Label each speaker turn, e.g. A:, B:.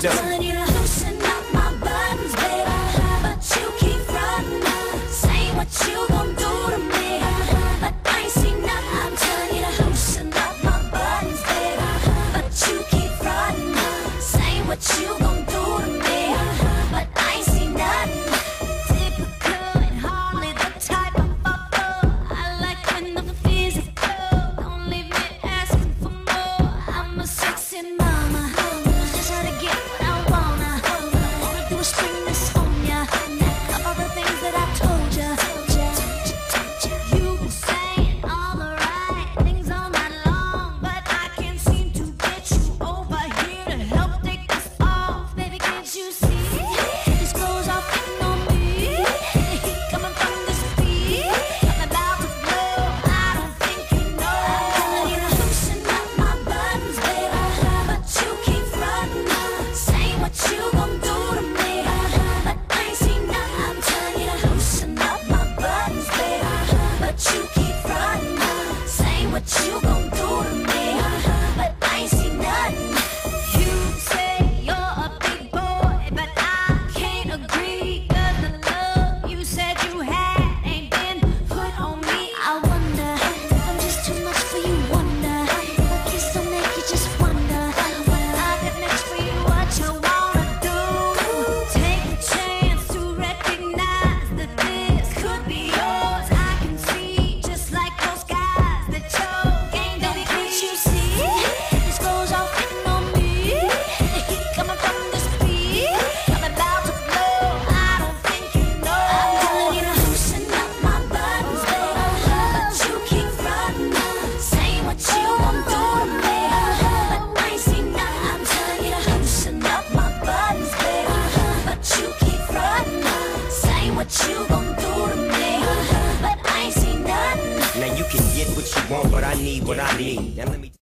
A: Dope.
B: Netflix. you. But I.
A: Now you can get what you want, but I need what I need. Now let me